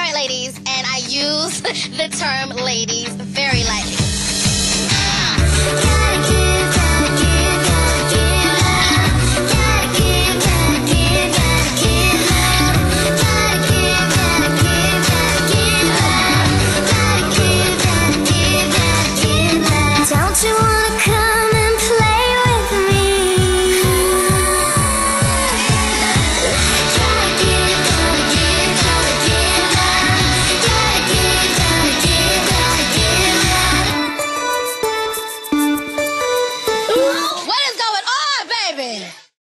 Alright, ladies, and I use the term ladies very lightly.